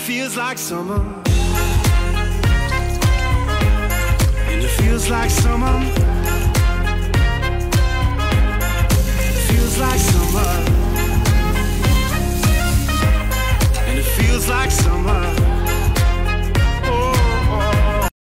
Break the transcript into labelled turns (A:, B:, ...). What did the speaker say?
A: feels like summer. And it feels like summer